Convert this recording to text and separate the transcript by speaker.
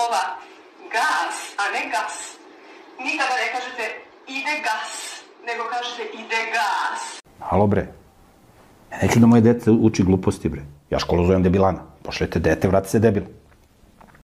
Speaker 1: slova gas, a ne gas. Nikada ne kažete ide gas, nego kažete ide gas.
Speaker 2: Halo bre, ja neću da moje dete uči gluposti bre. Ja školu zovem debilana. Pošljete dete, vrati se debil.